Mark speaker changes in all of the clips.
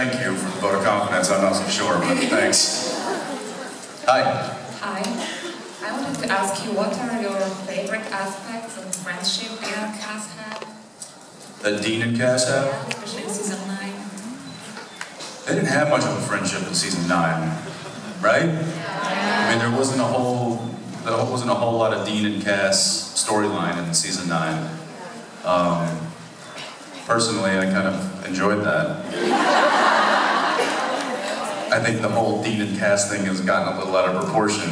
Speaker 1: thank you for the vote of confidence. I'm not so sure, but thanks. Hi.
Speaker 2: Hi. I wanted to ask you, what are your favorite aspects of friendship you and Cas had?
Speaker 1: That Dean and Cas have?
Speaker 2: Yeah, especially in season 9.
Speaker 1: They didn't have much of a friendship in season nine, right? Yeah. I mean, there wasn't a whole, there wasn't a whole lot of Dean and Cas storyline in season nine. Um, personally, I kind of enjoyed that. I think the whole Dean and Cas thing has gotten a little out of proportion.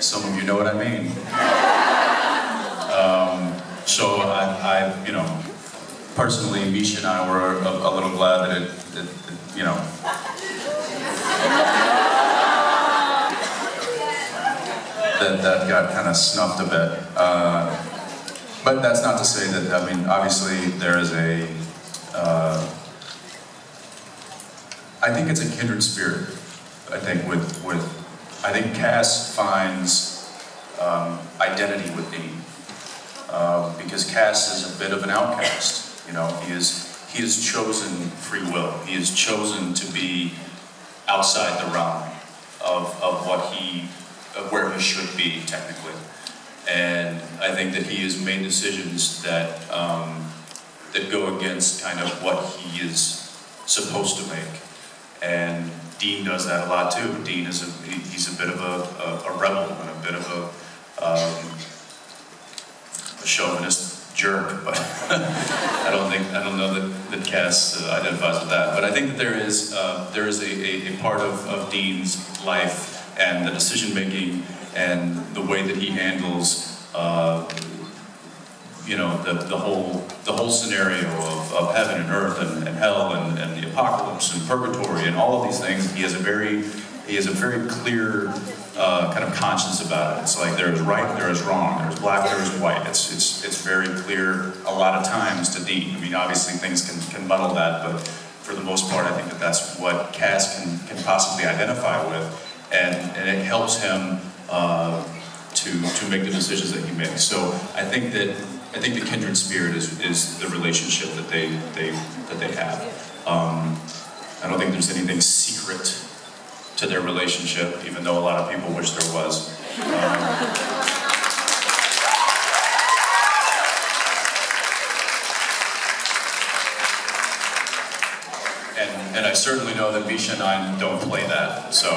Speaker 1: Some of you know what I mean. Um, so I, I, you know, personally, Misha and I were a, a little glad that it, it, it you know, that that got kind of snuffed a bit. Uh, but that's not to say that, I mean, obviously there is a, uh, I think it's a kindred spirit, I think, with, with I think Cas finds um, identity with Dean. Um, because Cas is a bit of an outcast. You know, he is he has chosen free will. He has chosen to be outside the realm of, of what he where he should be technically. And I think that he has made decisions that um, that go against kind of what he is supposed to make. And Dean does that a lot too. Dean is a he's a bit of a, a, a rebel and a bit of a um, a chauvinist jerk, but I don't think I don't know that, that Cas uh, identifies with that. But I think that there is uh, there is a, a, a part of, of Dean's life and the decision making and the way that he handles uh, you know the, the whole the whole scenario of, of heaven and earth and, and hell and, and the apocalypse and purgatory and all of these things. He has a very he has a very clear uh, kind of conscience about it. It's like there is right, there is wrong, there is black, there is white. It's, it's, it's very clear a lot of times to Dean. I mean, obviously things can, can muddle that, but for the most part, I think that that's what Cas can, can possibly identify with, and, and it helps him uh, to, to make the decisions that he makes. So I think that I think the kindred spirit is, is the relationship that they, they, that they have. Um, I don't think there's anything secret to their relationship, even though a lot of people wish there was. Um, and, and I certainly know that Misha and I don't play that, so.